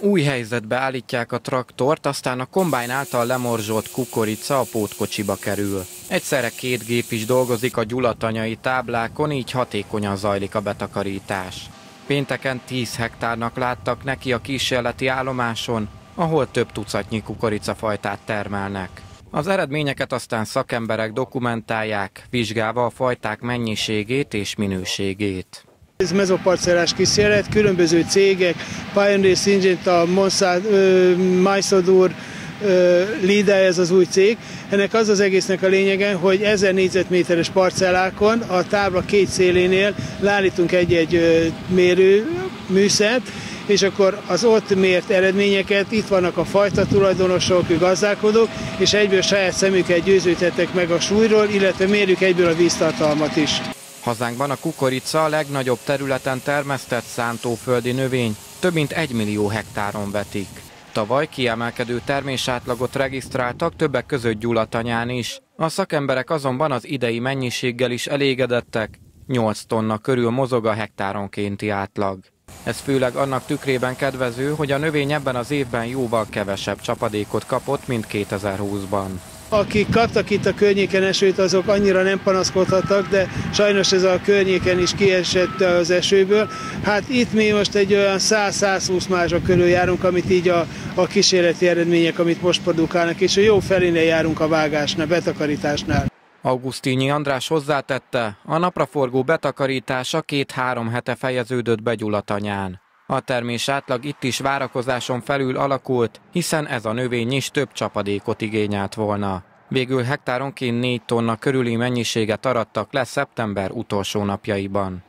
Új helyzetbe állítják a traktort, aztán a kombájn által lemorzsolt kukorica a pótkocsiba kerül. Egyszerre két gép is dolgozik a gyulatanyai táblákon, így hatékonyan zajlik a betakarítás. Pénteken 10 hektárnak láttak neki a kísérleti állomáson, ahol több tucatnyi kukoricafajtát termelnek. Az eredményeket aztán szakemberek dokumentálják, vizsgálva a fajták mennyiségét és minőségét. Ez mezoparcellás kísérlet, különböző cégek, Pioneer Syngenta, Monsanto, Maisodur, Lida, ez az új cég. Ennek az az egésznek a lényege, hogy 1000 négyzetméteres parcellákon a tábla két szélénél leállítunk egy-egy mérő műszert, és akkor az ott mért eredményeket, itt vannak a fajta tulajdonosok, gazdálkodók, és egyből saját szemüket győződhettek meg a súlyról, illetve mérjük egyből a víztartalmat is. Hazánkban a kukorica a legnagyobb területen termesztett szántóföldi növény, több mint egy millió hektáron vetik. Tavaly kiemelkedő termésátlagot regisztráltak többek között Gyulatanyán is. A szakemberek azonban az idei mennyiséggel is elégedettek, 8 tonna körül mozog a hektáronkénti átlag. Ez főleg annak tükrében kedvező, hogy a növény ebben az évben jóval kevesebb csapadékot kapott, mint 2020-ban. Akik kaptak itt a környéken esőt, azok annyira nem panaszkodhattak, de sajnos ez a környéken is kiesett az esőből. Hát itt mi most egy olyan 100-120 mázsa körül járunk, amit így a, a kísérleti eredmények, amit most produkálnak, és jó felénél járunk a vágásnál, betakarításnál. Augustínyi András hozzátette, a napraforgó betakarítása két-három hete fejeződött be Gyulatanyán. A termés átlag itt is várakozáson felül alakult, hiszen ez a növény is több csapadékot igényelt volna. Végül hektáronként 4 tonna körüli mennyiséget arattak le szeptember utolsó napjaiban.